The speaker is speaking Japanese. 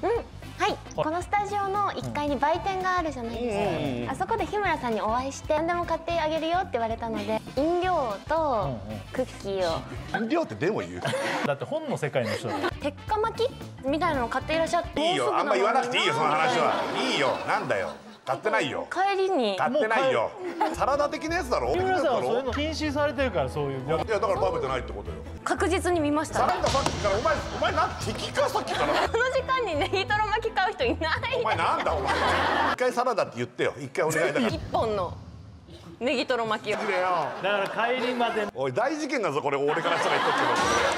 はい、このスタジオの1階に売店があるじゃないですか、あそこで日村さんにお会いして何でも買ってあげるよって言われたので飲料とクッキーを。飲料ってでも言う。だって本の世界の人だよ。鉄火巻きみたいなのを買っていらっしゃっていいよ。あんま言わなくていいよその話は。いいよ。なんだよ。買ってないよ。帰りに。買ってないよ。サラダ的なやつだろ？日村さんはそういういの禁止されてるからそういう。ごやだから食べてないってことよ。確実に見ました。サラダさっきからお前お前なん敵かさっきからネギトロ巻き買う人いないお前なんだお前。一回サラダって言ってよ。一回お願いだから。一本の。ネギトロ巻きを。だから帰りまで。おい大事件だぞこれ。俺からしたら言っとくけど。で